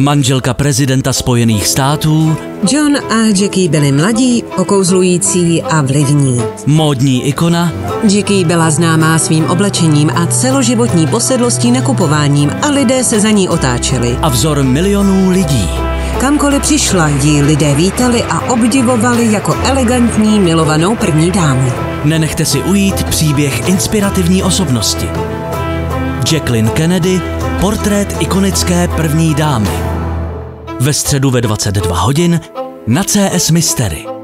Manželka prezidenta Spojených států, John a Jackie byli mladí, okouzlující a vlivní. módní ikona, Jackie byla známá svým oblečením a celoživotní posedlostí nakupováním a lidé se za ní otáčeli. a vzor milionů lidí. Kamkoliv přišla, ji lidé vítali a obdivovali jako elegantní milovanou první dámu. Nenechte si ujít příběh inspirativní osobnosti. Jacqueline Kennedy, portrét ikonické první dámy. Ve středu ve 22 hodin na CS Mystery.